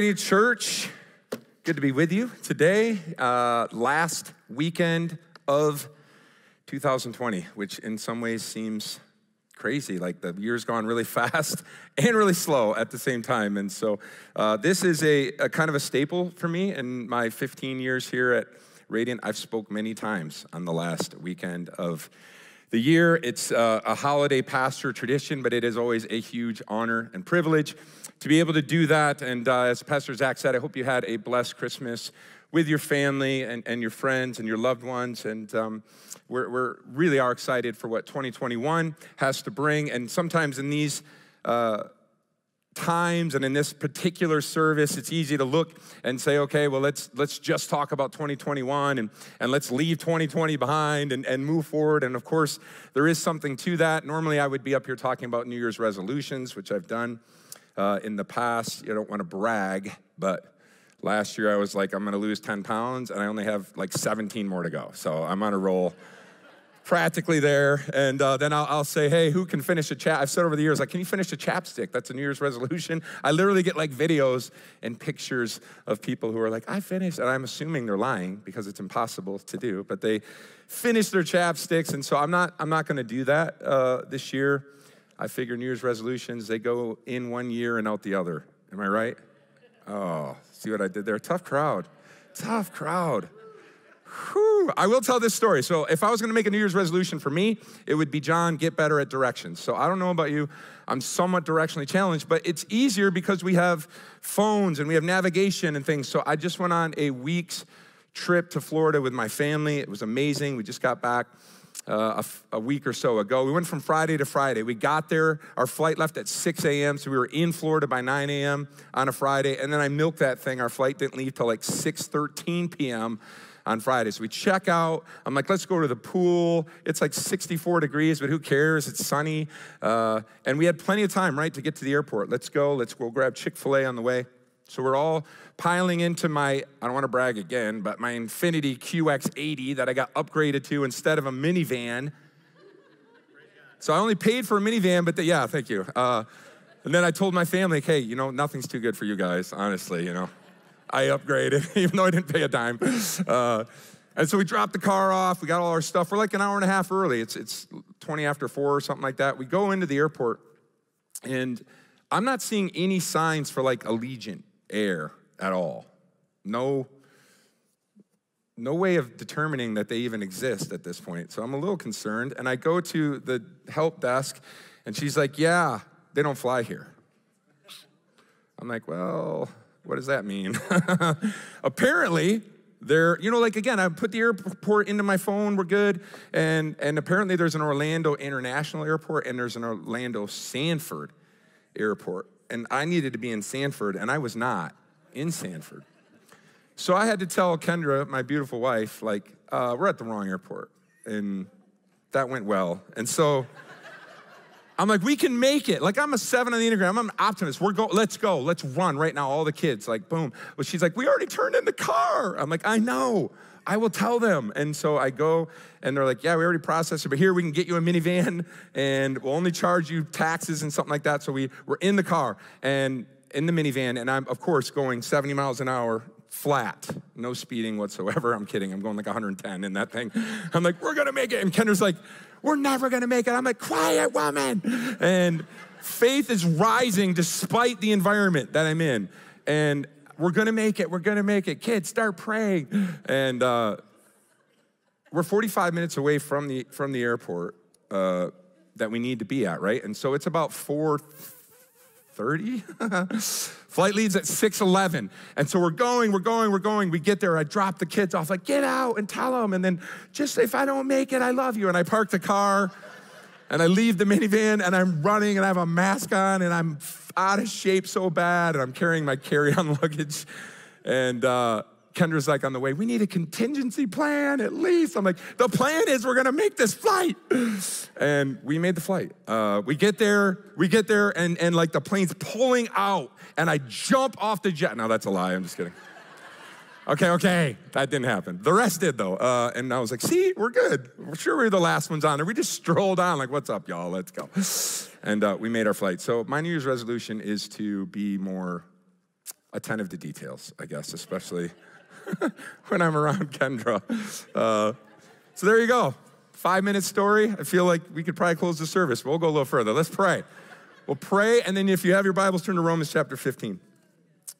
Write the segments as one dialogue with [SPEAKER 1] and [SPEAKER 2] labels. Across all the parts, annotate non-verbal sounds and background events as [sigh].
[SPEAKER 1] Church. Good to be with you today. Uh, last weekend of 2020, which in some ways seems crazy. Like the year's gone really [laughs] fast and really slow at the same time. And so uh, this is a, a kind of a staple for me in my 15 years here at Radiant. I've spoke many times on the last weekend of the year. It's uh, a holiday pastor tradition, but it is always a huge honor and privilege to be able to do that. And uh, as Pastor Zach said, I hope you had a blessed Christmas with your family and, and your friends and your loved ones. And um, we're, we're really are excited for what 2021 has to bring. And sometimes in these uh, times and in this particular service it's easy to look and say okay well let's let's just talk about 2021 and, and let's leave 2020 behind and, and move forward and of course there is something to that normally i would be up here talking about new year's resolutions which i've done uh, in the past i don't want to brag but last year i was like i'm going to lose 10 pounds and i only have like 17 more to go so i'm on a roll practically there. And uh, then I'll, I'll, say, hey, who can finish a chap? I've said over the years, like, can you finish a chapstick? That's a New Year's resolution. I literally get like videos and pictures of people who are like, I finished. And I'm assuming they're lying because it's impossible to do, but they finish their chapsticks. And so I'm not, I'm not going to do that uh, this year. I figure New Year's resolutions, they go in one year and out the other. Am I right? Oh, see what I did there? Tough crowd. Tough crowd. Whew, I will tell this story. So, if I was going to make a New Year's resolution for me, it would be Jon, get better at directions. So, I don't know about you. I'm somewhat directionally challenged, but it's easier because we have phones and we have navigation and things. So, I just went on a week's trip to Florida with my family. It was amazing. We just got back. Uh, a, week or so ago. We went from Friday to Friday. We got there, our flight left at 6 a.m., so we were in Florida by 9 a.m. on a Friday, and then I milked that thing. Our flight didn't leave till like 6.13 p.m on Friday. So we check out. I'm like, let's go to the pool. It's like 64 degrees, but who cares? It's sunny. Uh, and we had plenty of time, right, to get to the airport. Let's go. Let's go grab Chick fil A on the way. So we're all piling into my, I don't want to brag again, but my Infiniti QX80 that I got upgraded to instead of a minivan. So I only paid for a minivan, but the, yeah, thank you. Uh, and then I told my family, hey, you know, nothing's too good for you guys, honestly, you know. I upgraded, [laughs] even though I didn't pay a dime. Uh, and so we dropped the car off. We got all our stuff. We're like an hour and a half early. It's, it's 20 after four or something like that. We go into the airport, and I'm not seeing any signs for like Allegiant Air at all. No, no way of determining that they even exist at this point. So I'm a little concerned. And I go to the help desk, and she's like, Yeah, they don't fly here. I'm like, Well, what does that mean? [laughs] apparently, there, you know, like again, I put the airport into my phone, we're good. And, and apparently, there's an Orlando International Airport and there's an Orlando Sanford Airport. And I needed to be in Sanford, and I was not in Sanford. So I had to tell Kendra, my beautiful wife, like, uh, we're at the wrong airport. And that went well. And so, I'm like, we can make it. Like, I'm a seven on the Enneagram. I'm an optimist. We're go. Let's go. Let's run right now. All the kids, like, boom. But she's like, we already turned in the car. I'm like, I know. I will tell them. And so I go, and they're like, yeah, we already processed it, but here we can get you a minivan, and we'll only charge you taxes and something like that. So we we're in the car and in the minivan, and I'm of course going 70 miles an hour flat, no speeding whatsoever. I'm kidding. I'm going like 110 in that thing. I'm like, we're gonna make it. And Kendra's like, we're never gonna make it. I'm like, quiet woman. And faith is rising despite the environment that I'm in. And we're gonna make it. We're gonna make it. Kids, start praying. And uh, we're 45 minutes away from the from the airport uh, that we need to be at, right? And so it's about 4:30. [laughs] Flight leaves at 6:11, and so we're going, we're going, we're going. We get there. I drop the kids off, like get out and tell them, and then just if I don't make it, I love you. And I park the car, and I leave the minivan, and I'm running, and I have a mask on, and I'm out of shape so bad, and I'm carrying my carry-on [laughs] luggage, and. Uh, Kendra's like on the way, we need a contingency plan at least. I'm like, the plan is we're gonna make this flight. [sighs] And we made the flight. Uh, we get there, we get there, and, and like the plane's pulling out, and I jump off the jet. Now that's a lie, I'm just kidding. Okay, okay, that didn't happen. The rest did though. Uh, and I was like, see, we're good. We're sure we're the last ones on there. We just [laughs] strolled on, like, what's up, y'all? Let's go. And uh, we made our flight. So my New Year's resolution is to be more attentive to details, I guess, especially [laughs] when I'm around Kendra. Uh, so there you go. Five minute story. I feel like we could probably close the service. but We'll go a little further. Let's pray. We'll pray, and then if you have your Bibles, turn to Romans chapter 15.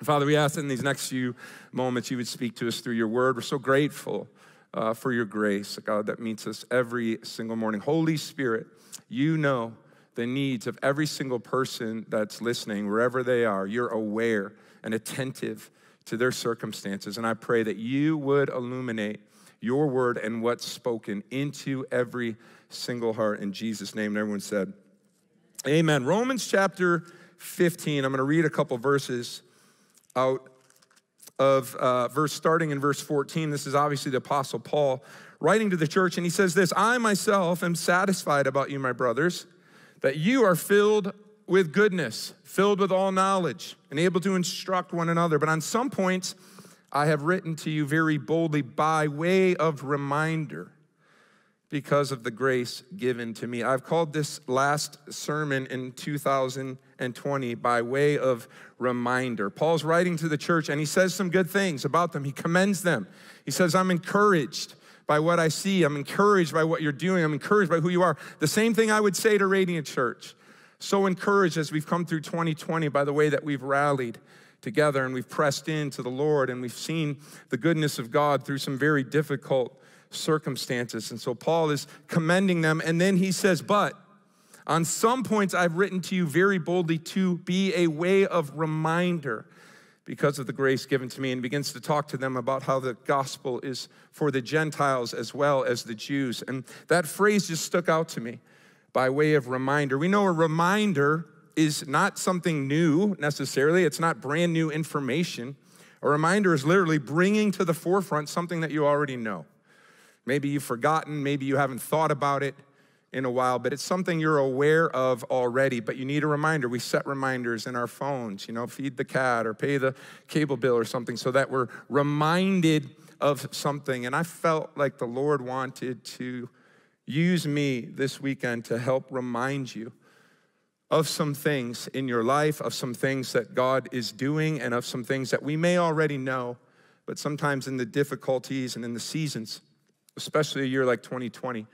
[SPEAKER 1] Father, we ask in these next few moments you would speak to us through your word. We're so grateful uh, for your grace, God, that meets us every single morning. Holy Spirit, you know the needs of every single person that's listening, wherever they are. You're aware and attentive to their circumstances. And I pray that you would illuminate your word and what's spoken into every single heart. In Jesus' name, and everyone said, Amen. Romans chapter 15, I'm going to read a couple verses out of uh, verse starting in verse 14. This is obviously the Apostle Paul writing to the church, and he says this I myself am satisfied about you, my brothers, that you are filled with goodness, filled with all knowledge, and able to instruct one another. But on some points, I have written to you very boldly by way of reminder because of the grace given to me. I've called this last sermon in 2020 by way of reminder. Paul's writing to the church and he says some good things about them. He commends them. He says, I'm encouraged by what I see. I'm encouraged by what you're doing. I'm encouraged by who you are. The same thing I would say to Radiant Church so encouraged as we've come through 2020 by the way that we've rallied together and we've pressed into the Lord and we've seen the goodness of God through some very difficult circumstances. And so Paul is commending them. And then he says, But on some points I've written to you very boldly to be a way of reminder because of the grace given to me, and begins to talk to them about how the gospel is for the Gentiles as well as the Jews. And that phrase just stuck out to me by way of reminder. We know a reminder is not something new necessarily, it's not brand new information. A reminder is literally bringing to the forefront something that you already know. Maybe you've forgotten, maybe you haven't thought about it in a while, but it's something you're aware of already, but you need a reminder. We set reminders in our phones, you know, feed the cat or pay the cable bill or something so that we're reminded of something. And I felt like the Lord wanted to use me this weekend to help remind you of some things in your life, of some things that God is doing, and of some things that we may already know, but sometimes in the difficulties and in the seasons, especially a year like 2020,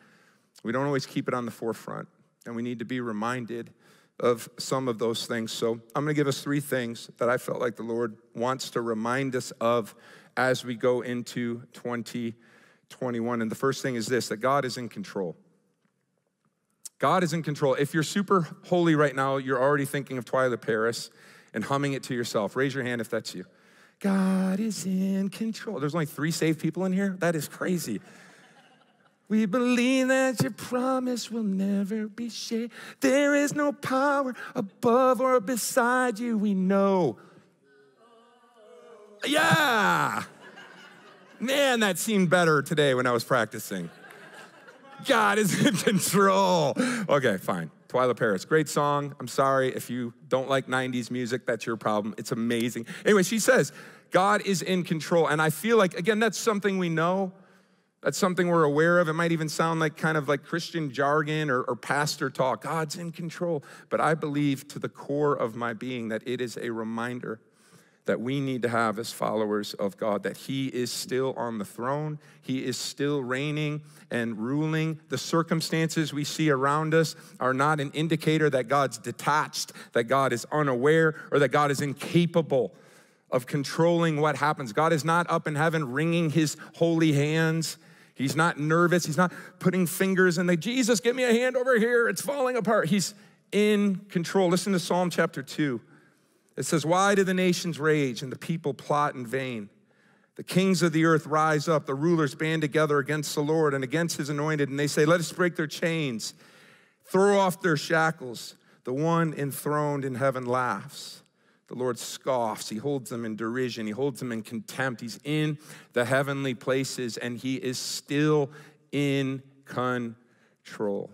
[SPEAKER 1] we don't always keep it on the forefront, and we need to be reminded of some of those things. So I'm going to give us three things that I felt like the Lord wants to remind us of as we go into 2021. And the first thing is this that God is in control. God is in control. If you're super holy right now, you're already thinking of Twila Paris and humming it to yourself. Raise your hand if that's you. God is in control. There's only three saved people in here? That is crazy. We believe that your promise will never be shaken. There is no power above or beside you, we know. Yeah. Man, that seemed better today when I was practicing. God is in [laughs] control. Okay, fine. Twila Paris, great song. I'm sorry if you don't like 90s music, that's your problem. It's amazing. Anyway, she says, God is in control. And I feel like, again, that's something we know. That's something we're aware of. It might even sound like kind of like Christian jargon or, or pastor talk. God's in control. But I believe to the core of my being that it is a reminder that we need to have as followers of God, that He is still on the throne, He is still reigning and ruling. The circumstances we see around us are not an indicator that God's detached, that God is unaware, or that God is incapable of controlling what happens. God is not up in heaven wringing His holy hands. He's not nervous. He's not putting fingers in the Jesus, give me a hand over here. It's falling apart. He's in control. Listen to Psalm chapter 2. It says, Why do the nations rage and the people plot in vain? The kings of the earth rise up, the rulers band together against the Lord and against his anointed, and they say, Let us break their chains, throw off their shackles. The one enthroned in heaven laughs. The Lord scoffs. He holds them in derision. He holds them in contempt. He's in the heavenly places and he is still in control.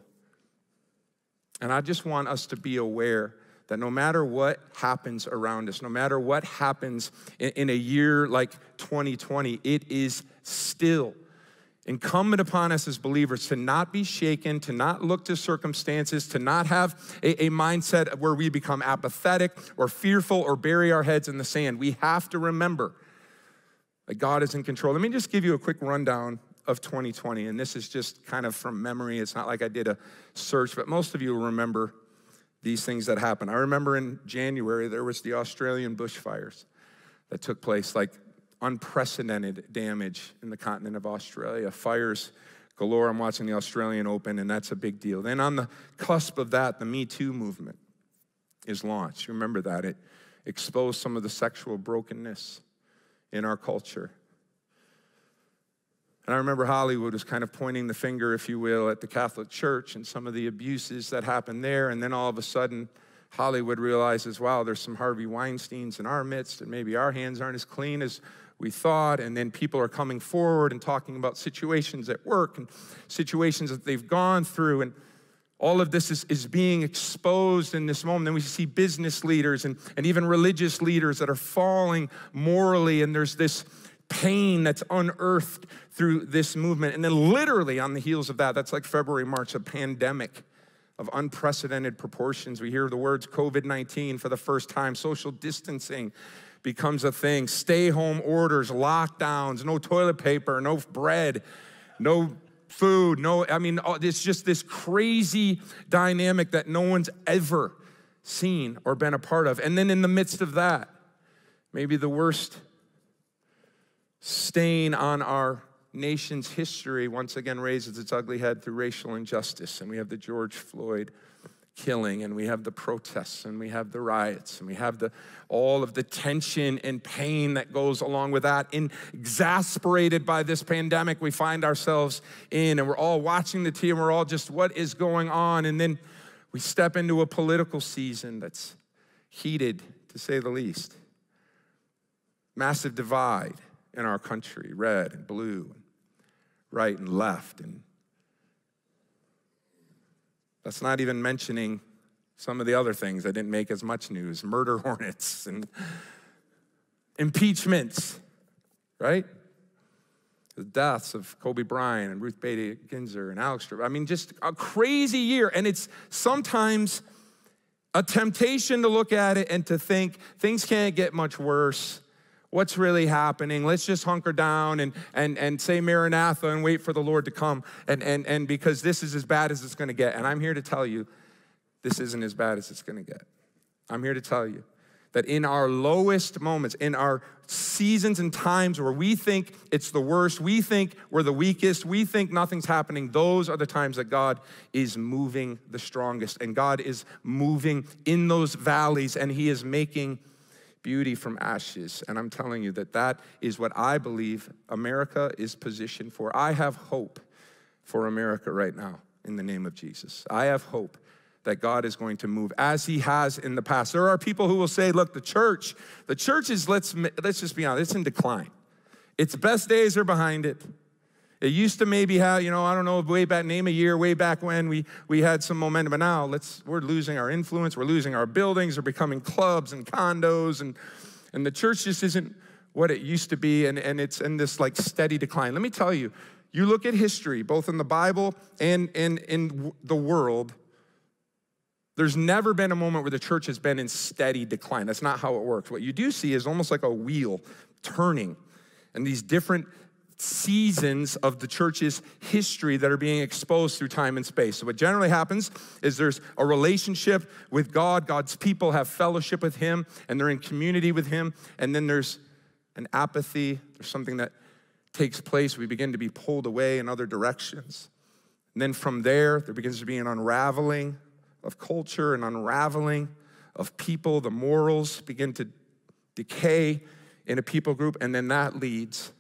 [SPEAKER 1] And I just want us to be aware that no matter what happens around us, no matter what happens in, a year like 2020, it is still incumbent upon us as believers to not be shaken, to not look to circumstances, to not have a, a, mindset where we become apathetic or fearful or bury our heads in the sand. We have to remember that God is in control. Let me just give you a quick rundown of 2020, and this is just kind of from memory. It's not like I did a search, but most of you will remember these things that happened. I remember in January there was the Australian bushfires that took place, like unprecedented damage in the continent of Australia. Fires galore. I'm watching the Australian Open, and that's a big deal. Then, on the cusp of that, the Me Too movement is launched. Remember that. It exposed some of the sexual brokenness in our culture. And I remember Hollywood was kind of pointing the finger, if you will, at the Catholic Church and some of the abuses that happened there. And then all of a sudden, Hollywood realizes, wow, there's some Harvey Weinsteins in our midst, and maybe our hands aren't as clean as we thought. And then people are coming forward and talking about situations at work and situations that they've gone through. And all of this is, is being exposed in this moment. Then we see business leaders and, and even religious leaders that are falling morally, and there's this pain that's unearthed through this movement. And then, literally, on the heels of that, that's like February, March, a pandemic of unprecedented proportions. We hear the words COVID 19 for the first time, social distancing becomes a thing. Stay home orders, lockdowns, no toilet paper, no bread, no food, no, I mean, it's just this crazy dynamic that no one's ever seen or been a part of. And then in the midst of that, maybe the worst stain on our nation's history once again raises its ugly head through racial injustice. And we have the George Floyd killing and we have the protests and we have the riots and we have the all of the tension and pain that goes along with that. In exasperated by this pandemic we find ourselves in and we're all watching the and we're all just what is going on? And then we step into a political season that's heated to say the least. Massive divide in our country red and blue right and left and that's not even mentioning some of the other things that didn't make as much news murder [laughs] hornets and impeachments, right? The deaths of Kobe Bryant and Ruth Bader Ginsburg and Alex Trebek. I mean, just a crazy year. And it's sometimes a temptation to look at it and to think things can't get much worse what's really happening. Let's just hunker down and, and, and say Maranatha and wait for the Lord to come. And, and, and because this is as bad as it's going to get. And I'm here to tell you, this isn't as bad as it's going to get. I'm here to tell you that in our lowest moments, in our seasons and times where we think it's the worst, we think we're the weakest, we think nothing's happening, those are the times that God is moving the strongest. And God is moving in those valleys and He is making beauty from ashes. And I'm telling you that that is what I believe America is positioned for. I have hope for America right now in the name of Jesus. I have hope that God is going to move as he has in the past. There are people who will say, look, the church, the church is, let's, let's just be honest, it's in decline. Its best days are behind it. It used to maybe have, you know, I don't know, way back, name a year, way back when we, we had some momentum, but now let's, we're losing our influence, we're losing our buildings, we're becoming clubs and condos, and, and the church just isn't what it used to be, and, and it's in this like steady decline. Let me tell you, you look at history, both in the Bible and, and in the world, there's never been a moment where the church has been in steady decline. That's not how it works. What you do see is almost like a wheel turning, and these different seasons of the church's history that are being exposed through time and space. So, what generally happens is there's a relationship with God, God's people have fellowship with Him, and they're in community with Him, and then there's an apathy, there's something that takes place. We begin to be pulled away in other directions. And then from there, there begins to be an unraveling of culture, an unraveling of people. The morals begin to decay in a people group, and then that leads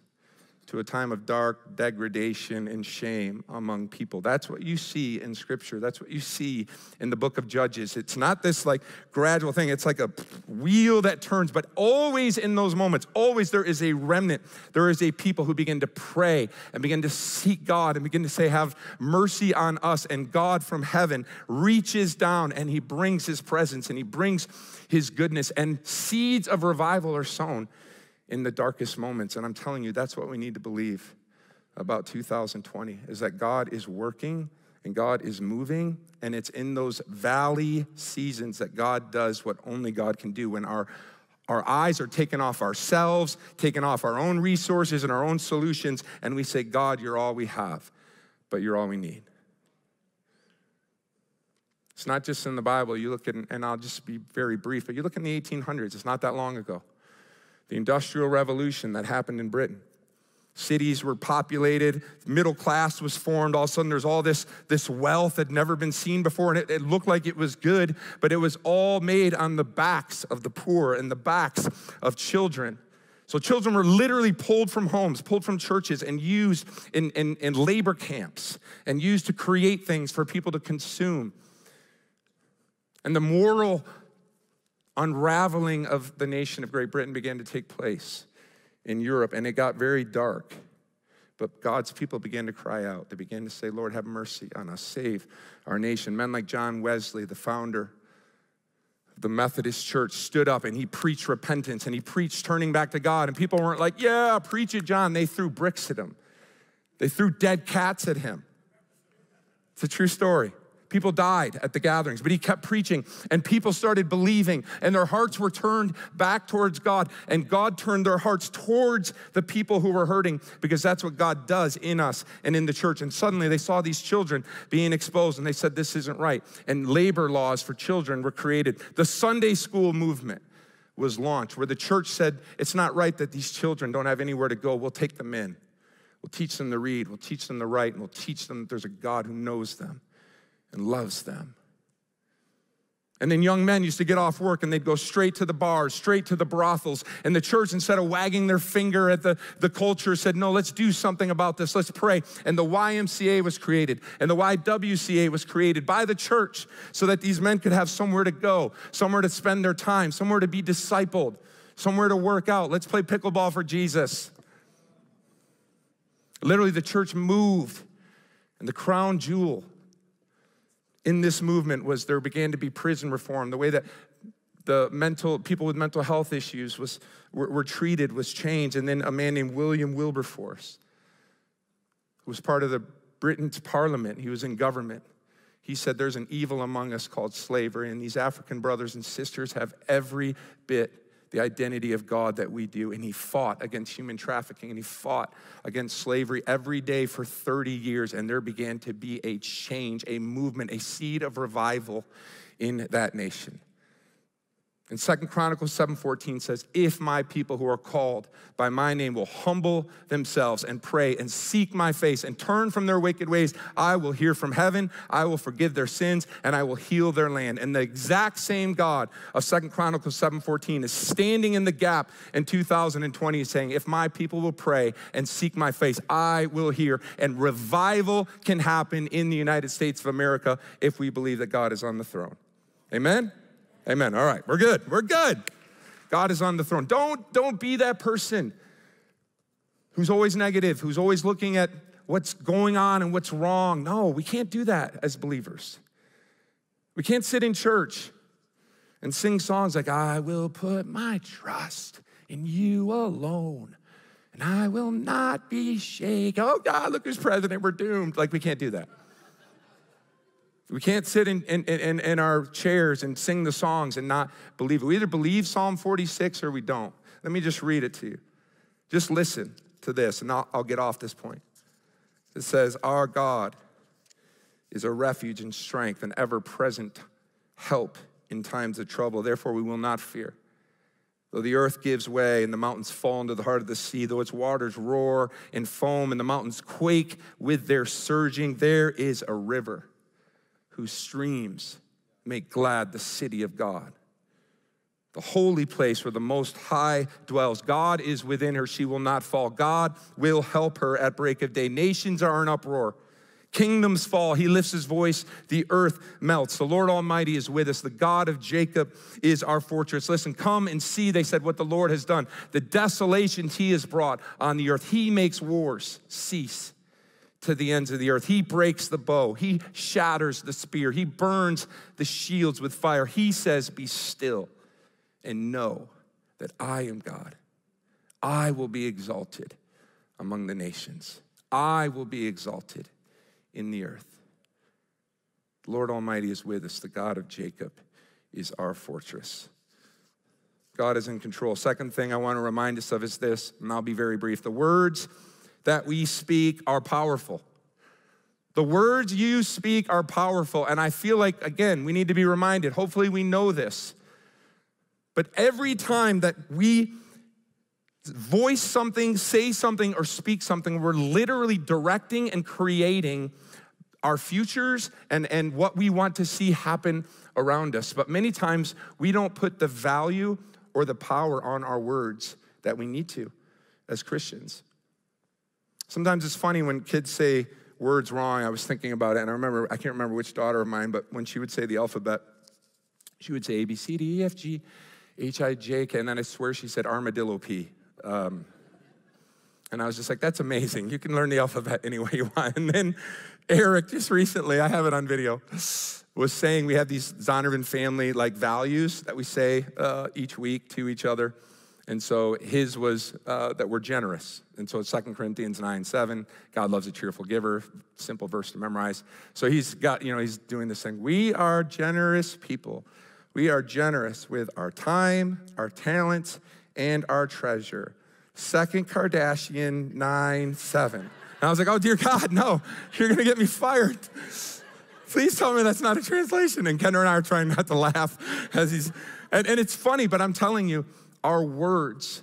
[SPEAKER 1] to a time of dark degradation and shame among people. That's what you see in Scripture. That's what you see in the book of Judges. It's not this like gradual thing, it's like a wheel that turns, but always in those moments, always there is a remnant. There is a people who begin to pray and begin to seek God and begin to say, Have mercy on us. And God from heaven reaches down and He brings His presence and He brings His goodness, and seeds of revival are sown in the darkest moments. And I'm telling you, that's what we need to believe about 2020 is that God is working and God is moving, and it's in those valley seasons that God does what only God can do when our our eyes are taken off ourselves, taken off our own resources and our own solutions, and we say, God, you're all we have, but you're all we need. It's not just in the Bible. You look at, and I'll just be very brief, but you look in the 1800s, it's not that long ago. The Industrial Revolution that happened in Britain. Cities were populated, middle class was formed. All of a sudden, there's all this, this wealth that had never been seen before, and it, it looked like it was good, but it was all made on the backs of the poor and the backs of children. So, children were literally pulled from homes, pulled from churches, and used in, in, in labor camps and used to create things for people to consume. And the moral unraveling of the nation of Great Britain began to take place in Europe, and it got very dark. But God's people began to cry out. They began to say, Lord, have mercy on us, save our nation. Men like John Wesley, the founder of the Methodist Church, stood up and he preached repentance and he preached turning back to God. And people weren't like, Yeah, preach it, John. They threw bricks at him, they threw dead cats at him. It's a true story. People died at the gatherings, but he kept preaching, and people started believing, and their hearts were turned back towards God, and God turned their hearts towards the people who were hurting because that's what God does in us and in the church. And suddenly they saw these children being exposed, and they said, This isn't right. And labor laws for children were created. The Sunday school movement was launched, where the church said, It's not right that these children don't have anywhere to go. We'll take them in. We'll teach them to read, we'll teach them to write, and we'll teach them that there's a God who knows them and loves them. And then young men used to get off work and they'd go straight to the bars, straight to the brothels. And the church, instead of wagging their finger at the, the culture, said, No, let's do something about this. Let's pray. And the YMCA was created, and the YWCA was created by the church so that these men could have somewhere to go, somewhere to spend their time, somewhere to be discipled, somewhere to work out. Let's play pickleball for Jesus. Literally, the church moved, and the crown jewel in this movement was there began to be prison reform. The way that the mental people with mental health issues was were, were treated was changed. And then a man named William Wilberforce, who was part of the Britain's parliament, he was in government. He said, There's an evil among us called slavery, and these African brothers and sisters have every bit the identity of God that we do. And he fought against human trafficking and he fought against slavery every day for 30 years. And there began to be a change, a movement, a seed of revival in that nation. And Second Chronicles 7:14 says, "If my people who are called by my name will humble themselves and pray and seek my face and turn from their wicked ways, I will hear from heaven, I will forgive their sins, and I will heal their land." And the exact same God of Second Chronicles 7:14 is standing in the gap in 2020 saying, "If my people will pray and seek my face, I will hear." And revival can happen in the United States of America if we believe that God is on the throne. Amen. Amen. All right, we're good. We're good. God is on the throne. Don't, don't be that person who's always negative, who's always looking at what's going on and what's wrong. No, we can't do that as believers. We can't sit in church and sing songs like, I will put my trust in you alone, and I will not be shaken. Oh, God, look who's president. We're doomed. Like, we can't do that. We can't sit in, in, in, in, our chairs and sing the songs and not believe it. We either believe Psalm 46 or we don't. Let me just read it to you. Just listen to this, and I'll, I'll get off this point. It says, Our God is a refuge and strength, an ever present help in times of trouble. Therefore, we will not fear. Though the earth gives way and the mountains fall into the heart of the sea, though its waters roar and foam and the mountains quake with their surging, there is a river whose streams make glad the city of God. The holy place where the Most High dwells. God is within her. She will not fall. God will help her at break of day. Nations are in uproar. Kingdoms fall. He lifts his voice. The earth melts. The Lord Almighty is with us. The God of Jacob is our fortress. Listen, come and see, they said, what the Lord has done. The desolations he has brought on the earth. He makes wars cease to the ends of the earth. He breaks the bow, he shatters the spear, he burns the shields with fire. He says, Be still and know that I am God. I will be exalted among the nations. I will be exalted in the earth. The Lord Almighty is with us. The God of Jacob is our fortress. God is in control. Second thing I want to remind us of is this, and I'll be very brief. The words that we speak are powerful. The words you speak are powerful. And I feel like, again, we need to be reminded. Hopefully, we know this. But every time that we voice something, say something, or speak something, we're literally directing and creating our futures and, and what we want to see happen around us. But many times we don't put the value or the power on our words that we need to as Christians. Sometimes it's funny when kids say words wrong. I was thinking about it, and I remember, I can't remember which daughter of mine, but when she would say the alphabet, she would say A, B, C, D, E, F, G, H, I, J, K, and then I swear she said armadillo P. Um, and I was just like, that's amazing. You can learn the alphabet any way you want. [laughs] And then Eric, just recently, I have it on video, was saying we have these Zondervan family like values that we say uh, each week to each other. And so his was uh, that we're generous. And so it's 2 Corinthians 9, 7. God loves a cheerful giver. Simple verse to memorize. So he's got, you know, he's doing this thing. We are generous people. We are generous with our time, our talents, and our treasure. Second Kardashian 9, 7. And I was like, oh, dear God, no, you're going to get me fired. Please tell me that's not a translation. And Kendra and I are trying not to laugh as he's, and, and it's funny, but I'm telling you, our words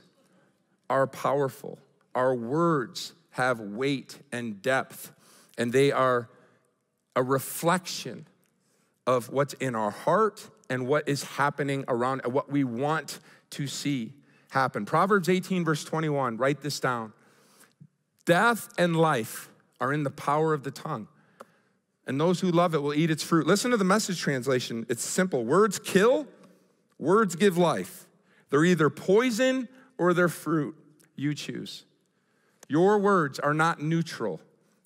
[SPEAKER 1] are powerful. Our words have weight and depth, and they are a reflection of what's in our heart and what is happening around, what we want to see happen. Proverbs 18, verse 21, write this down. Death and life are in the power of the tongue, and those who love it will eat its fruit. Listen to the message translation. It's simple words kill, words give life. They're either poison or they're fruit. You choose. Your words are not neutral.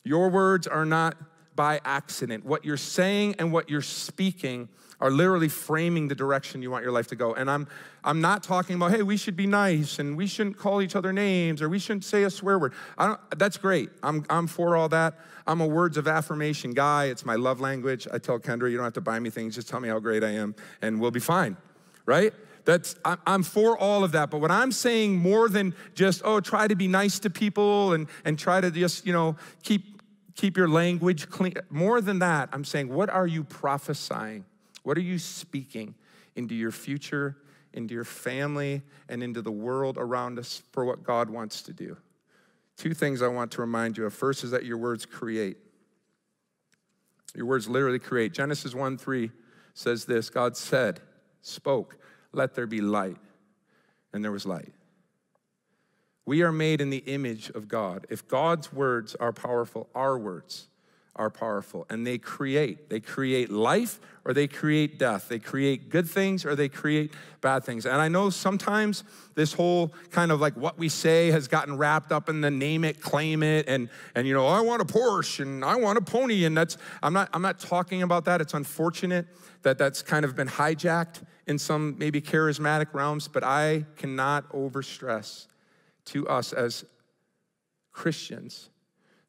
[SPEAKER 1] Your words are not by accident. What you're saying and what you're speaking are literally framing the direction you want your life to go. And I'm, I'm not talking about, hey, we should be nice and we shouldn't call each other names or we shouldn't say a swear word. I don't, that's great. I'm, I'm for all that. I'm a words of affirmation guy. It's my love language. I tell Kendra, you don't have to buy me things, just tell me how great I am and we'll be fine, right? That's, I'm for all of that. But what I'm saying more than just, oh, try to be nice to people and, and try to just, you know, keep, keep your language clean. More than that, I'm saying, what are you prophesying? What are you speaking into your future, into your family, and into the world around us for what God wants to do? Two things I want to remind you of. First is that your words create. Your words literally create. Genesis 1 3 says this God said, spoke, let there be light. And there was light. We are made in the image of God. If God's words are powerful, our words are powerful and they create. They create life or they create death. They create good things or they create bad things. And I know sometimes this whole kind of like what we say has gotten wrapped up in the name it, claim it, and and you know, I want a Porsche and I want a pony. And that's I'm not I'm not talking about that. It's unfortunate that that's kind of been hijacked in some maybe charismatic realms, but I cannot overstress to us as Christians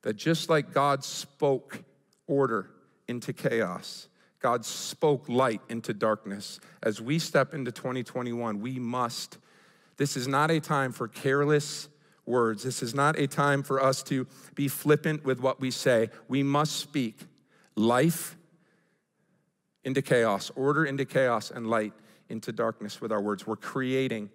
[SPEAKER 1] that just like God spoke order into chaos, God spoke light into darkness. As we step into 2021, we must. This is not a time for careless words. This is not a time for us to be flippant with what we say. We must speak life into chaos, order into chaos, and light into darkness with our words. We're creating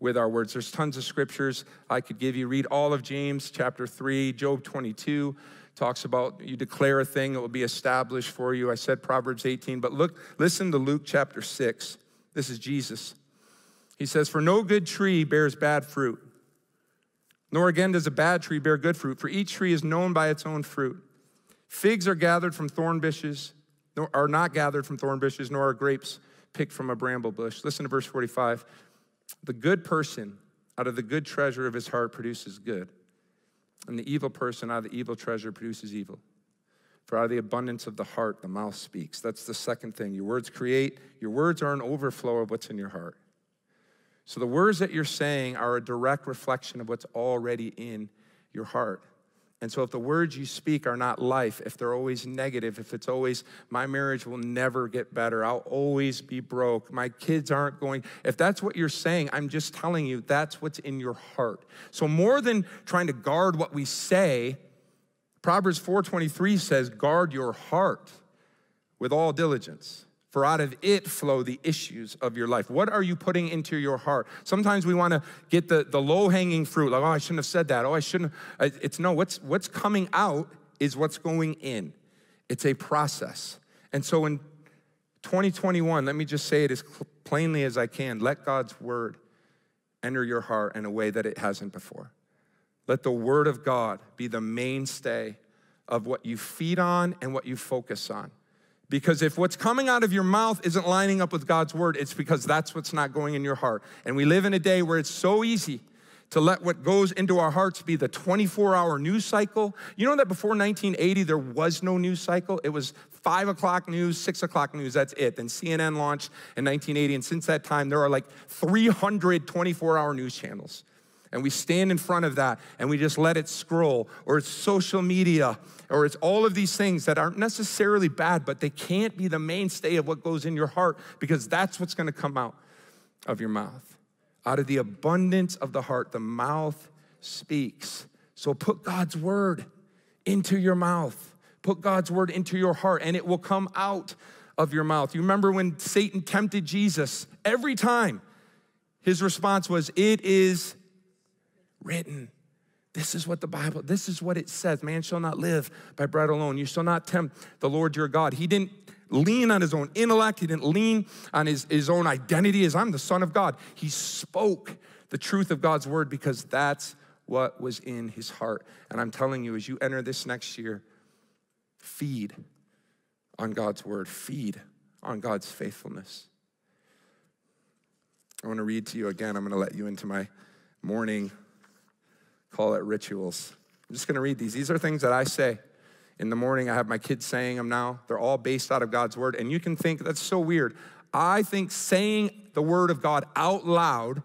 [SPEAKER 1] with our words. There's tons of scriptures I could give you. Read all of James chapter 3, Job 22 talks about you declare a thing, it will be established for you. I said Proverbs 18, but look, listen to Luke chapter 6. This is Jesus. He says, For no good tree bears bad fruit, nor again does a bad tree bear good fruit, for each tree is known by its own fruit. Figs are gathered from thorn bushes, nor are not gathered from thorn bushes, nor are grapes picked from a bramble bush. Listen to verse 45. The good person out of the good treasure of his heart produces good, and the evil person out of the evil treasure produces evil. For out of the abundance of the heart, the mouth speaks. That's the second thing. Your words create, your words are an overflow of what's in your heart. So the words that you're saying are a direct reflection of what's already in your heart. And so, if the words you speak are not life, if they're always negative, if it's always, my marriage will never get better, I'll always be broke, my kids aren't going, if that's what you're saying, I'm just telling you that's what's in your heart. So, more than trying to guard what we say, Proverbs 4:23 says, guard your heart with all diligence for out of it flow the issues of your life. What are you putting into your heart? Sometimes we want to get the, the low hanging fruit, like, oh, I shouldn't have said that. Oh, I shouldn't. Uh, it's no, what's, what's coming out is what's going in. It's a process. And so in 2021, let me just say it as plainly as I can let God's word enter your heart in a way that it hasn't before. Let the word of God be the mainstay of what you feed on and what you focus on. Because if what's coming out of your mouth isn't lining up with God's word, it's because that's what's not going in your heart. And we live in a day where it's so easy to let what goes into our hearts be the 24 hour news cycle. You know that before 1980, there was no news cycle? It was five o'clock news, six o'clock news, that's it. Then CNN launched in 1980. And since that time, there are like 300 24 hour news channels and we stand in front of that and we just let it scroll, or it's social media, or it's all of these things that aren't necessarily bad, but they can't be the mainstay of what goes in your heart because that's what's gonna come out of your mouth. Out of the abundance of the heart, the mouth speaks. So put God's word into your mouth, put God's word into your heart, and it will come out of your mouth. You remember when Satan tempted Jesus? Every time his response was, It is written. This is what the Bible, this is what it says. Man shall not live by bread alone. You shall not tempt the Lord your God. He didn't lean on his own intellect, he didn't lean on his, his own identity as I'm the Son of God. He spoke the truth of God's word because that's what was in his heart. And I'm telling you, as you enter this next year, feed on God's word, feed on God's faithfulness. I want to read to you again. I'm going to let you into my morning call it rituals. I'm just going to read these. These are things that I say. In the morning, I have my kids saying them now. They're all based out of God's word. And you can think that's so weird. I think saying the word of God out loud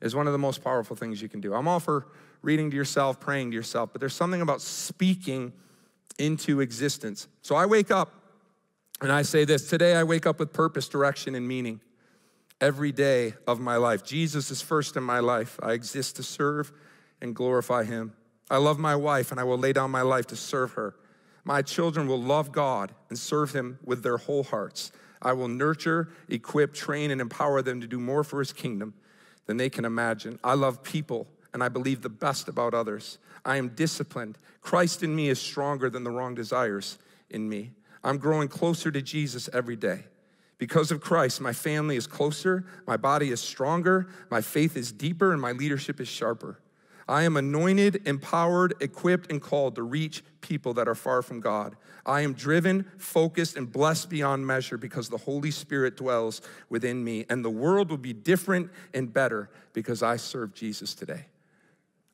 [SPEAKER 1] is one of the most powerful things you can do. I'm all for reading to yourself, praying to yourself, but there's something about speaking into existence. So I wake up and I say this Today I wake up with purpose, direction, and meaning every day of my life. Jesus is first in my life. I exist to serve and glorify him. I love my wife and I will lay down my life to serve her. My children will love God and serve him with their whole hearts. I will nurture, equip, train, and empower them to do more for his kingdom than they can imagine. I love people and I believe the best about others. I am disciplined. Christ in me is stronger than the wrong desires in me. I'm growing closer to Jesus every day. Because of Christ, my family is closer, my body is stronger, my faith is deeper, and my leadership is sharper. I am anointed, empowered, equipped, and called to reach people that are far from God. I am driven, focused, and blessed beyond measure because the Holy Spirit dwells within me. And the world will be different and better because I serve Jesus today.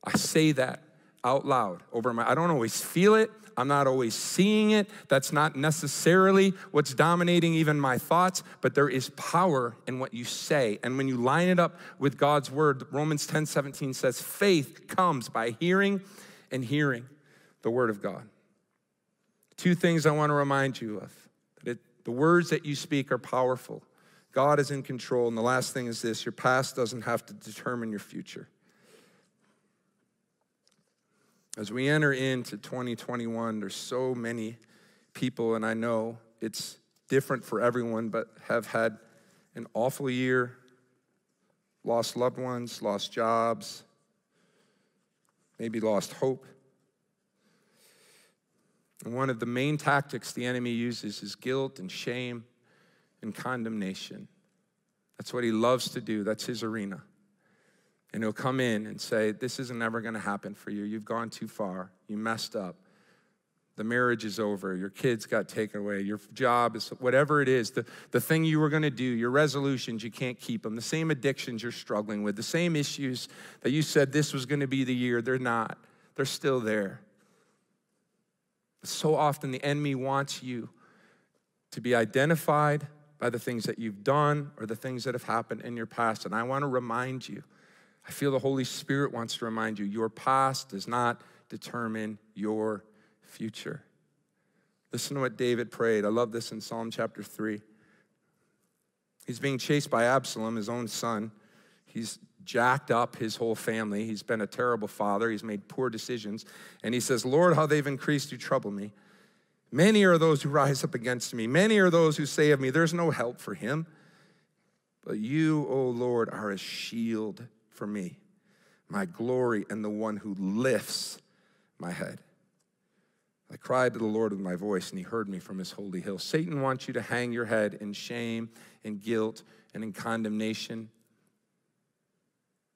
[SPEAKER 1] I say that out loud over my, I don't always feel it. I'm not always seeing it. That's not necessarily what's dominating even my thoughts, but there is power in what you say. And when you line it up with God's word, Romans 10 17 says, faith comes by hearing and hearing the word of God. Two things I want to remind you of that the words that you speak are powerful. God is in control. And the last thing is this your past doesn't have to determine your future. As we enter into 2021, there's so many people, and I know it's different for everyone, but have had an awful year, lost loved ones, lost jobs, maybe lost hope. And one of the main tactics the enemy uses is guilt and shame and condemnation. That's what he loves to do, that's his arena. And he'll come in and say, This isn't ever going to happen for you. You've gone too far. You messed up. The marriage is over. Your kids got taken away. Your job is whatever it is, the, the thing you were going to do, your resolutions, you can't keep them. The same addictions you're struggling with, the same issues that you said this was going to be the year, they're not. They're still there. So often the enemy wants you to be identified by the things that you've done or the things that have happened in your past. And I want to remind you I feel the Holy Spirit wants to remind you your past does not determine your future. Listen to what David prayed. I love this in Psalm chapter 3. He's being chased by Absalom, his own son. He's jacked up his whole family. He's been a terrible father. He's made poor decisions. And he says, Lord, how they've increased to trouble me. Many are those who rise up against me. Many are those who say of me, There's no help for him. But you, O Lord, are a shield for me, my glory, and the one who lifts my head. I cried to the Lord with my voice, and he heard me from his holy hill. Satan wants you to hang your head in shame and guilt and in condemnation.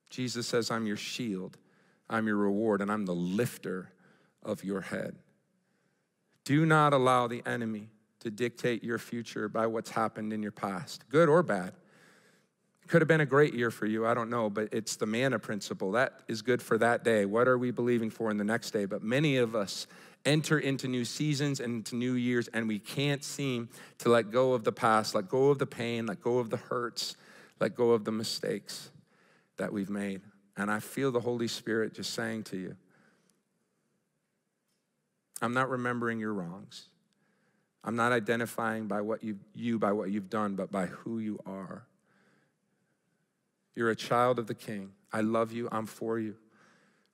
[SPEAKER 1] Jesus says, I'm your shield, I'm your reward, and I'm the lifter of your head. Do not allow the enemy to dictate your future by what's happened in your past, good or bad. Could have been a great year for you, I don't know, but it's the manna principle. That is good for that day. What are we believing for in the next day? But many of us enter into new seasons and into new years, and we can't seem to let go of the past, let go of the pain, let go of the hurts, let go of the mistakes that we've made. And I feel the Holy Spirit just saying to you, I'm not remembering your wrongs. I'm not identifying by what you you by what you've done, but by who you are. You're a child of the King. I love you. I'm for you.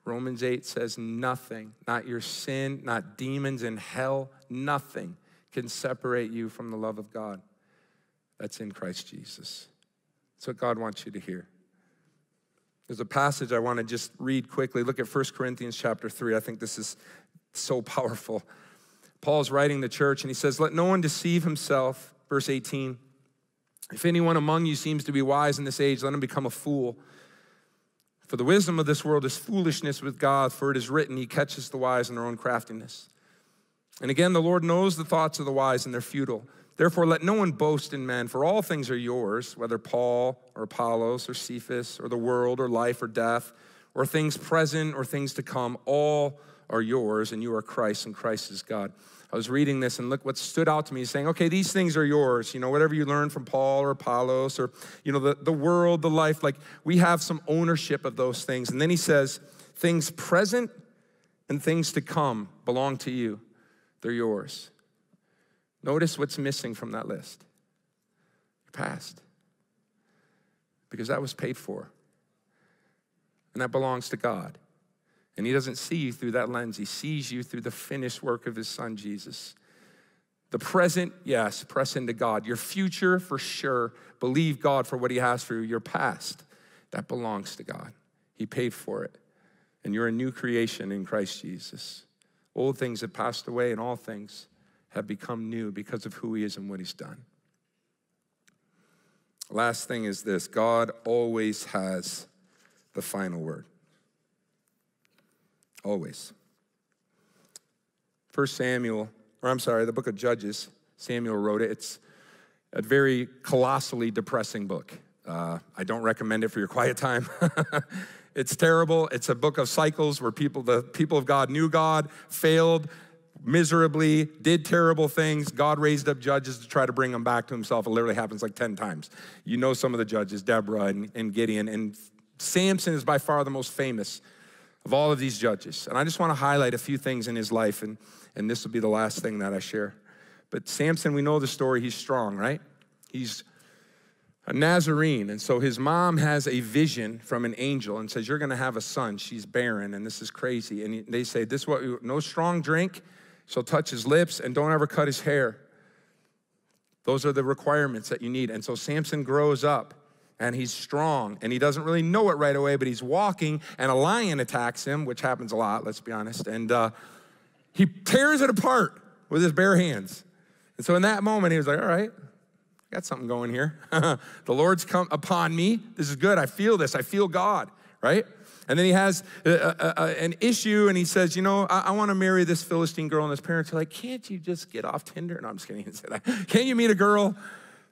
[SPEAKER 1] Romans 8 says, Nothing, not your sin, not demons in hell, nothing can separate you from the love of God that's in Christ Jesus. That's what God wants you to hear. There's a passage I want to just read quickly. Look at 1 Corinthians chapter 3. I think this is so powerful. Paul's writing the church and he says, Let no one deceive himself. Verse 18. If anyone among you seems to be wise in this age, let him become a fool for the wisdom of this world is foolishness with God, for it is written, He catches the wise in their own craftiness. And again, the Lord knows the thoughts of the wise, and they're futile. Therefore, let no one boast in men, for all things are yours, whether Paul or Apollos or Cephas or the world or life or death or things present or things to come, all are yours, and you are Christ, and Christ is God. I was reading this and look what stood out to me saying, okay, these things are yours. You know, whatever you learn from Paul or Apollos or, you know, the, the world, the life, like we have some ownership of those things. And then he says, things present and things to come belong to you, they're yours. Notice what's missing from that list your past, because that was paid for, and that belongs to God. And he doesn't see you through that lens. He sees you through the finished work of his son, Jesus. The present, yes, press into God. Your future, for sure, believe God for what he has for you. Your past, that belongs to God. He paid for it. And you're a new creation in Christ Jesus. Old things have passed away, and all things have become new because of who he is and what he's done. Last thing is this God always has the final word. Always. First Samuel, or I'm sorry, the book of Judges, Samuel wrote it. It's a very colossally depressing book. Uh, I don't recommend it for your quiet time. [laughs] it's terrible. It's a book of cycles where people, the people of God knew God, failed miserably, did terrible things. God raised up judges to try to bring them back to himself. It literally happens like 10 times. You know some of the judges, Deborah and, and Gideon, and Samson is by far the most famous of all of these judges. And I just want to highlight a few things in his life, and, and this will be the last thing that I share. But Samson, we know the story, he's strong, right? He's a Nazarene. And so his mom has a vision from an angel and says, You're going to have a son. She's barren, and this is crazy. And they say, This what no strong drink. So touch his lips and don't ever cut his hair. Those are the requirements that you need. And so Samson grows up and he's strong and he doesn't really know it right away, but he's walking and a lion attacks him, which happens a lot, let's be honest. And uh, he tears it apart with his bare hands. And so in that moment, he was like, all right, I got something going here. [laughs] the Lord's come upon me. This is good. I feel this. I feel God, right? And then he has a, a, a, an issue and he says, You know, I, I want to marry this Philistine girl. And his parents are like, Can't you just get off Tinder? No, I'm just kidding. [laughs] Said that. Can't you meet a girl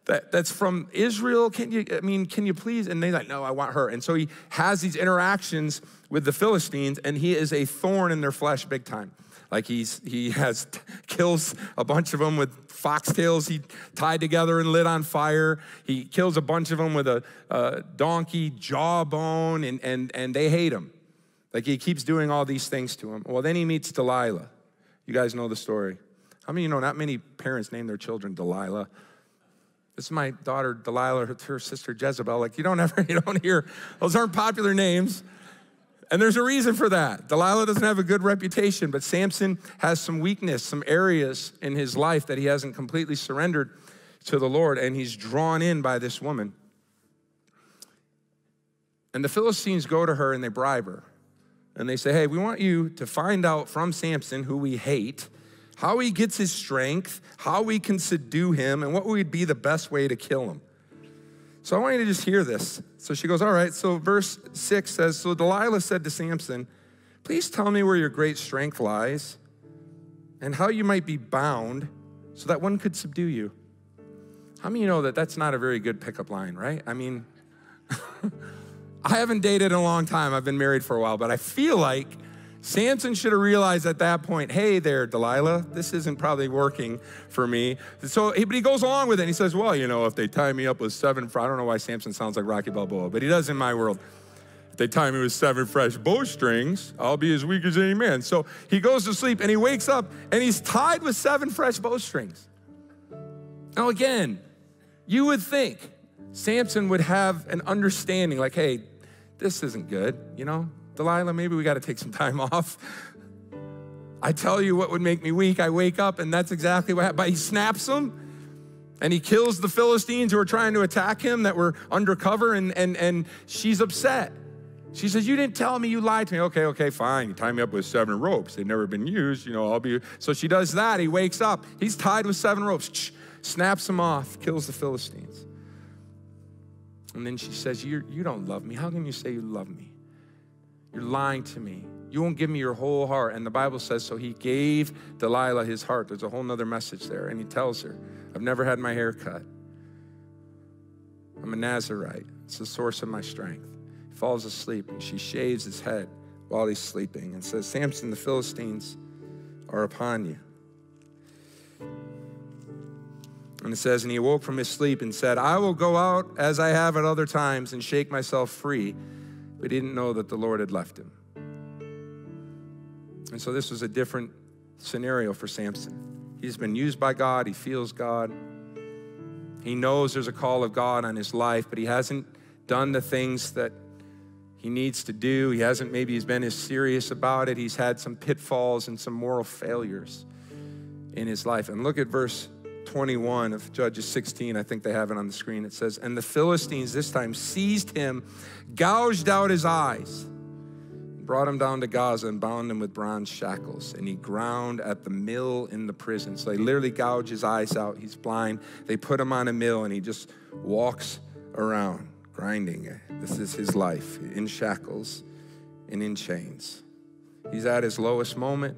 [SPEAKER 1] that, that's from Israel? Can you, I mean, can you please? And they're like, no, I want her. And so he has these interactions with the Philistines, and he is a thorn in their flesh big time. Like he's he has kills a bunch of them with foxtails he tied together and lit on fire. He kills a bunch of them with a, a donkey jawbone, and and and they hate him Like he keeps doing all these things to him. Well, then he meets Delilah. You guys know the story. How many you know not many parents name their children Delilah? This is my daughter Delilah, her, her sister Jezebel. Like you don't ever, [laughs] you don't hear, those aren't popular names. And there's a reason for that. Delilah doesn't have a good reputation, but Samson has some weakness, some areas in his life that he hasn't completely surrendered to the Lord, and he's drawn in by this woman. And the Philistines go to her and they bribe her. And they say, Hey, we want you to find out from Samson, who we hate, how he gets his strength, how we can subdue him, and what would be the best way to kill him. So I want you to just hear this. So she goes, All right. So verse six says, So Delilah said to Samson, Please tell me where your great strength lies and how you might be bound so that one could subdue you. How many you know that that's not a very good pickup line, right? I mean, [laughs] I haven't dated in a long time. I've been married for a while, but I feel like Samson should have realized at that point, hey there, Delilah, this isn't probably working for me. So, but he goes along with it and he says, well, you know, if they tie me up with seven, I don't know why Samson sounds like Rocky Balboa, but he does in my world. If they tie me with seven fresh bowstrings, I'll be as weak as any man. So he goes to sleep and he wakes up and he's tied with seven fresh bowstrings. Now, again, you would think Samson would have an understanding like, hey, this isn't good, you know? Delilah, maybe we got to take some time [laughs] off. I tell you what would make me weak. I wake up and that's exactly what happened. But he snaps them and he kills the Philistines who are trying to attack him that were undercover and, and, and she's upset. She says, You didn't tell me you lied to me. Okay, okay, fine. You tie me up with seven ropes. They've never been used. You know, I'll be. So she does that. He wakes up. He's tied with seven ropes, snaps them off, kills the Philistines. And then she says, you You don't love me. How can you say you love me? You're lying to me. You won't give me your whole heart. And the Bible says, So he gave Delilah his heart. There's a whole nother message there. And he tells her, I've never had my hair cut. I'm a Nazarite. It's the source of my strength. He falls asleep and she shaves his head while he's sleeping and says, Samson, the Philistines are upon you. And it says, And he awoke from his sleep and said, I will go out as I have at other times and shake myself free. But he didn't know that the Lord had left him. And so this was a different scenario for Samson. He's been used by God, he feels God. He knows there's a call of God on his life, but he hasn't done the things that he needs to do. He hasn't, maybe he's been as serious about it. He's had some pitfalls and some moral failures in his life. And look at verse 21 of Judges 16. I think they have it on the screen. It says, And the Philistines this time seized him, gouged out his eyes, brought him down to Gaza and bound him with bronze shackles. And he ground at the mill in the prison. So they literally gouge his eyes out. He's blind. They put him on a mill and he just walks around grinding. This is his life in shackles and in chains. He's at his lowest moment.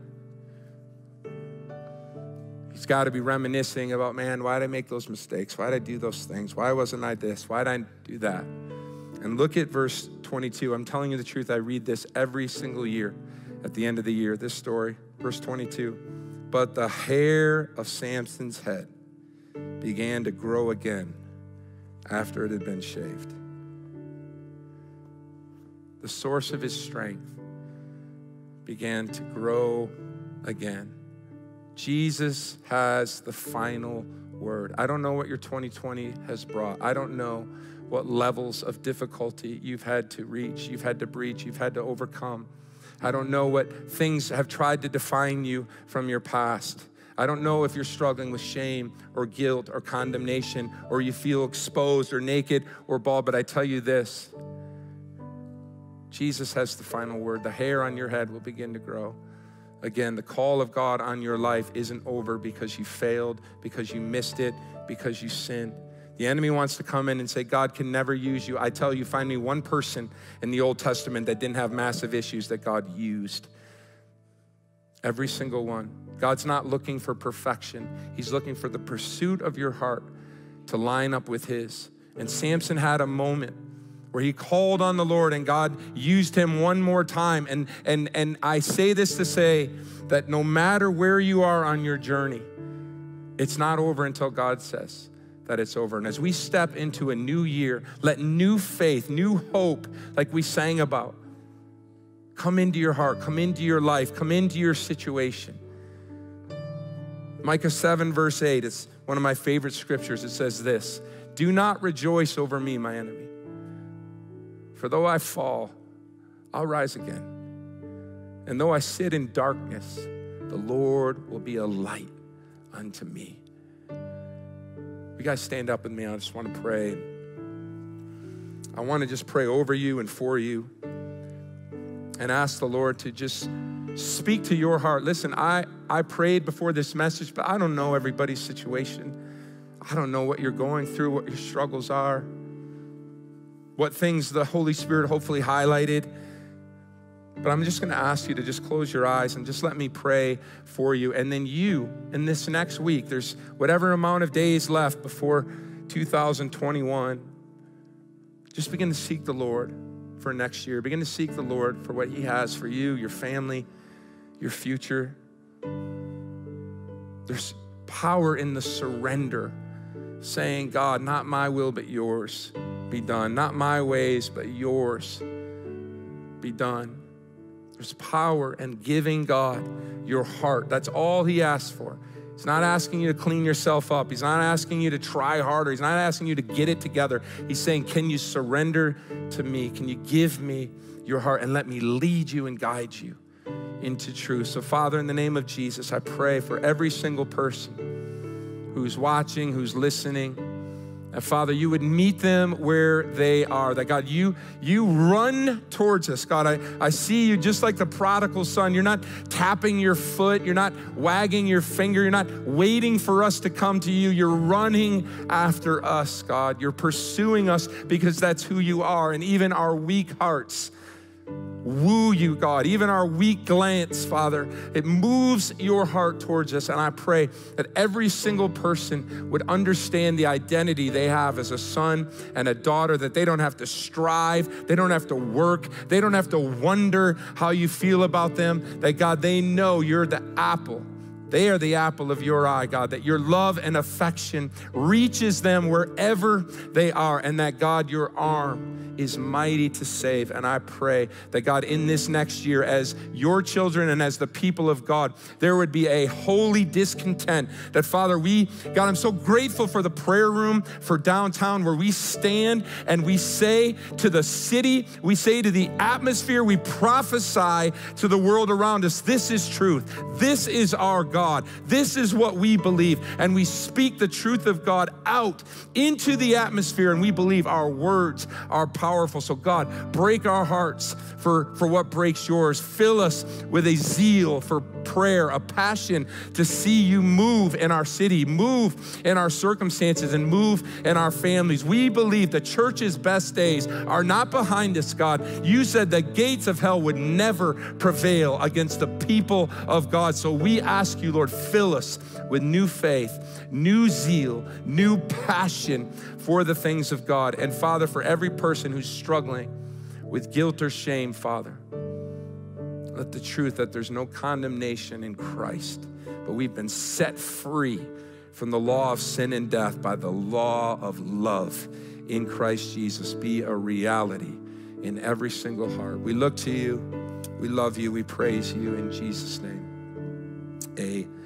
[SPEAKER 1] He's got to be reminiscing about, man, why did I make those mistakes? Why did I do those things? Why wasn't I this? Why did I do that? And look at verse 22. I'm telling you the truth. I read this every single year at the end of the year, this story. Verse 22. But the hair of Samson's head began to grow again after it had been shaved. The source of his strength began to grow again. Jesus has the final word. I don't know what your 2020 has brought. I don't know what levels of difficulty you've had to reach, you've had to breach, you've had to overcome. I don't know what things have tried to define you from your past. I don't know if you're struggling with shame or guilt or condemnation or you feel exposed or naked or bald, but I tell you this Jesus has the final word. The hair on your head will begin to grow. Again, the call of God on your life isn't over because you failed, because you missed it, because you sinned. The enemy wants to come in and say, God can never use you. I tell you, find me one person in the Old Testament that didn't have massive issues that God used. Every single one. God's not looking for perfection, He's looking for the pursuit of your heart to line up with His. And Samson had a moment where he called on the Lord and God used him one more time. And, and, and I say this to say that no matter where you are on your journey, it's not over until God says that it's over. And as we step into a new year, let new faith, new hope, like we sang about, come into your heart, come into your life, come into your situation. Micah 7, verse 8, it's one of my favorite scriptures. It says this Do not rejoice over me, my enemy. For though I fall, I'll rise again. And though I sit in darkness, the Lord will be a light unto me. You guys stand up with me. I just want to pray. I want to just pray over you and for you and ask the Lord to just speak to your heart. Listen, I, I prayed before this message, but I don't know everybody's situation. I don't know what you're going through, what your struggles are, what things the Holy Spirit hopefully highlighted. But I'm just going to ask you to just close your eyes and just let me pray for you. And then you, in this next week, there's whatever amount of days left before 2021, just begin to seek the Lord for next year. Begin to seek the Lord for what He has for you, your family, your future. There's power in the surrender, saying, God, not my will, but yours be done. Not my ways, but yours be done. There's power in giving God your heart. That's all He asks for. He's not asking you to clean yourself up. He's not asking you to try harder. He's not asking you to get it together. He's saying, Can you surrender to me? Can you give me your heart and let me lead you and guide you into truth? So, Father, in the name of Jesus, I pray for every single person who's watching, who's listening that Father, you would meet them where they are. That God, you you run towards us. God, I, I see you just like the prodigal son. You're not tapping your foot, you're not wagging your finger, you're not waiting for us to come to you. You're running after us, God. You're pursuing us because that's who you are. And even our weak hearts woo you, God. Even our weak glance, Father, it moves your heart towards us. And I pray that every single person would understand the identity they have as a son and a daughter, that they don't have to strive, they don't have to work, they don't have to wonder how you feel about them. That, God, they know you're the apple. They are the apple of your eye, God, that your love and affection reaches them wherever they are, and that, God, your arm is mighty to save. And I pray that, God, in this next year, as your children and as the people of God, there would be a holy discontent. That, Father, we, God, I'm so grateful for the prayer room for downtown where we stand and we say to the city, we say to the atmosphere, we prophesy to the world around us, this is truth. This is our God. This is what we believe. And we speak the truth of God out into the atmosphere, and we believe our words are powerful. So, God, break our hearts for, for what breaks yours. Fill us with a zeal for prayer, a passion to see you move in our city, move in our circumstances, and move in our families. We believe the church's best days are not behind us, God. You said the gates of hell would never prevail against the people of God. So we ask you, Lord, fill us with new faith, new zeal, new passion for the things of God. And Father, for every person who's struggling with guilt or shame, Father, let the truth that there's no condemnation in Christ, but we've been set free from the law of sin and death by the law of love in Christ Jesus be a reality in every single heart. We look to you, we love you, we praise you in Jesus' name. Amen.